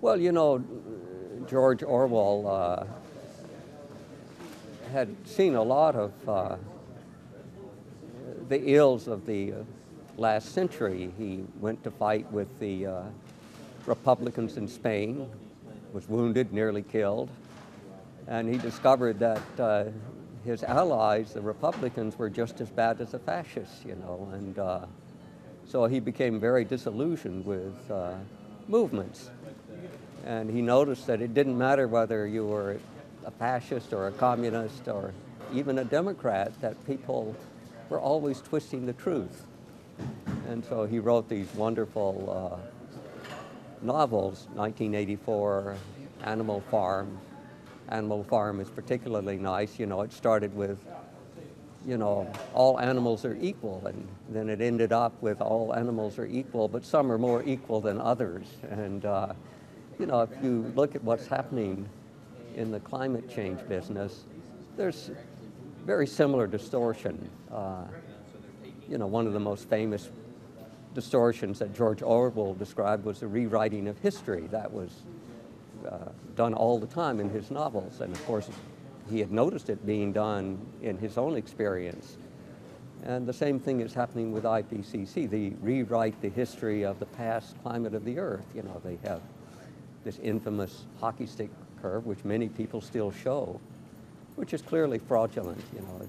Well, you know, George Orwell uh, had seen a lot of uh, the ills of the last century. He went to fight with the uh, Republicans in Spain, was wounded, nearly killed, and he discovered that uh, his allies, the Republicans, were just as bad as the fascists, you know, and uh, so he became very disillusioned with uh, movements. And he noticed that it didn't matter whether you were a fascist or a communist or even a Democrat, that people were always twisting the truth. And so he wrote these wonderful uh, novels, 1984, Animal Farm. Animal Farm is particularly nice. You know, it started with, you know, all animals are equal, and then it ended up with all animals are equal, but some are more equal than others. And, uh, you know, if you look at what's happening in the climate change business, there's very similar distortion. Uh, you know, one of the most famous distortions that George Orwell described was the rewriting of history. That was uh, done all the time in his novels. And of course, he had noticed it being done in his own experience. And the same thing is happening with IPCC. They rewrite the history of the past climate of the Earth. You know, they have this infamous hockey stick curve, which many people still show, which is clearly fraudulent. You know,